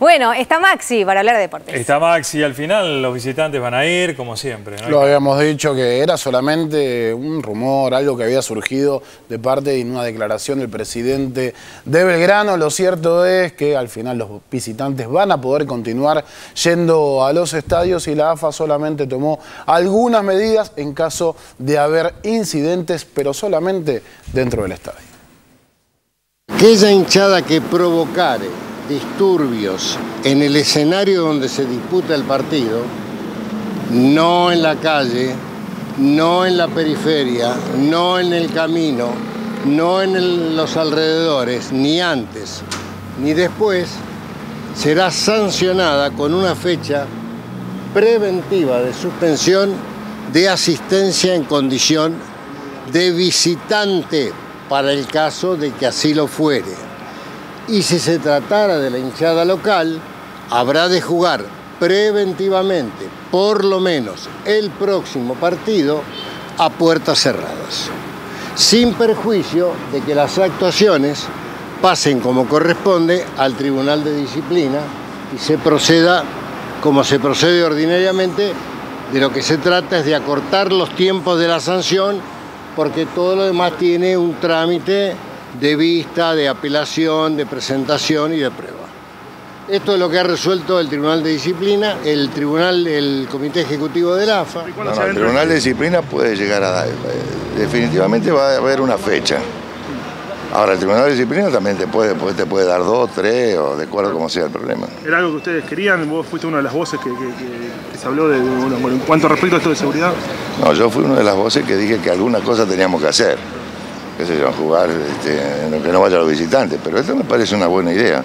Bueno, está Maxi para hablar de deportes. Está Maxi, al final los visitantes van a ir, como siempre. ¿no? Lo habíamos dicho que era solamente un rumor, algo que había surgido de parte de una declaración del presidente de Belgrano. Lo cierto es que al final los visitantes van a poder continuar yendo a los estadios y la AFA solamente tomó algunas medidas en caso de haber incidentes, pero solamente dentro del estadio. Aquella hinchada que provocare disturbios en el escenario donde se disputa el partido, no en la calle, no en la periferia, no en el camino, no en los alrededores, ni antes ni después, será sancionada con una fecha preventiva de suspensión de asistencia en condición de visitante para el caso de que así lo fuere. Y si se tratara de la hinchada local, habrá de jugar preventivamente, por lo menos el próximo partido, a puertas cerradas, sin perjuicio de que las actuaciones pasen como corresponde al Tribunal de Disciplina y se proceda como se procede ordinariamente. De lo que se trata es de acortar los tiempos de la sanción porque todo lo demás tiene un trámite de vista, de apelación, de presentación y de prueba. Esto es lo que ha resuelto el Tribunal de Disciplina, el Tribunal, el Comité Ejecutivo del AFA. No, no, el Tribunal de Disciplina puede llegar a dar. eh, Definitivamente va a haber una fecha. Ahora, el Tribunal de Disciplina también te puede, te puede dar dos, tres, o de acuerdo como sea el problema. ¿Era algo que ustedes querían? ¿Vos fuiste una de las voces que, que- que- que se habló de, bueno, bueno, en cuanto respecto a esto de seguridad? No, yo fui una de las voces que dije que alguna cosa teníamos que hacer. Qué sé yo, jugar, este, en lo que no vaya a los visitantes. Pero esto me parece una buena idea.